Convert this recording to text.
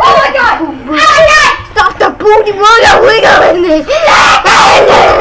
Oh my god! Oh my god! Stop the booty, mother, wiggle in it.